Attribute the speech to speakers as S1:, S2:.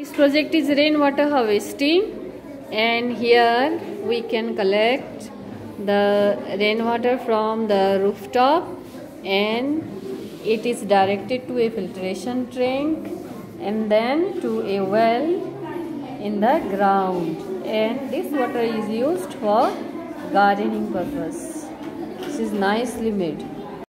S1: This project is rainwater harvesting and here we can collect the rainwater from the rooftop and it is directed to a filtration tank and then to a well in the ground. And this water is used for gardening purpose. This is nicely made